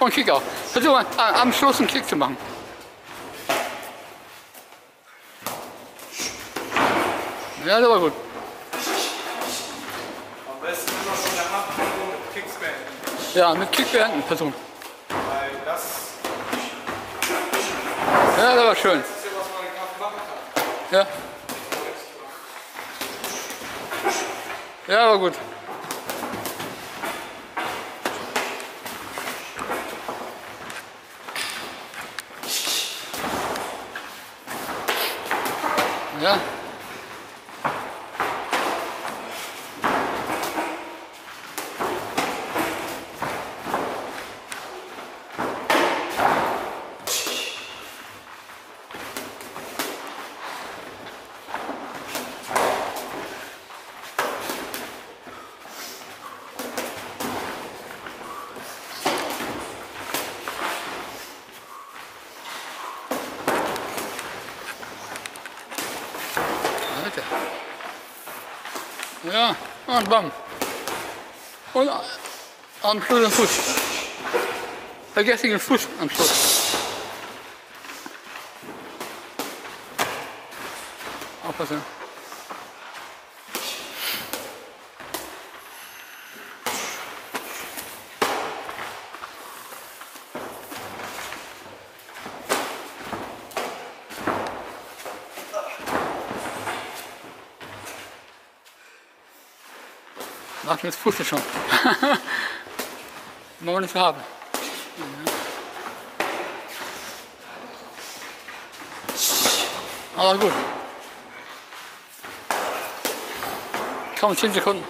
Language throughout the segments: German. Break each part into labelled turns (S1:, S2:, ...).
S1: Und Kick auch. Versuch mal a- am Schluss einen Kick zu machen. Ja, das war gut.
S2: Am besten immer schon der Handbewegung mit Kicks beenden.
S1: Ja, mit Kick beenden, versuchen.
S2: Weil das
S1: Ja, das war schön.
S2: ist ja, was man Kampf machen kann.
S1: Ja. Ja, war gut. Ja. Alter. Ja, bam. Und am Schluss den Fuß. Vergesst den Fuß am Schluss. Aufpassen. Macht mir das Fuß schon. Nicht so haben. Aber gut. Komm, 10 Sekunden.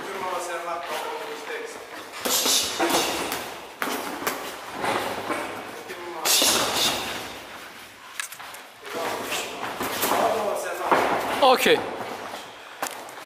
S1: Okay.